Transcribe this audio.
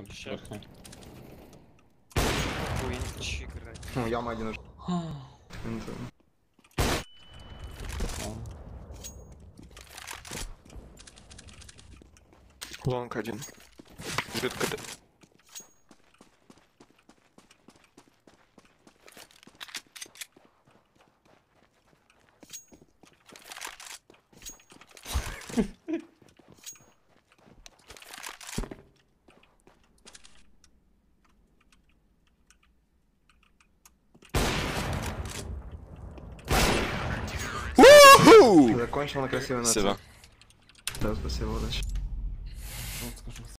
Вышка, верхняя. Хуинчик играть. Ну, яма один уже. Лонг один. Бежит Закончил на красивой ноте. Спасибо. Да, спасибо, удачи.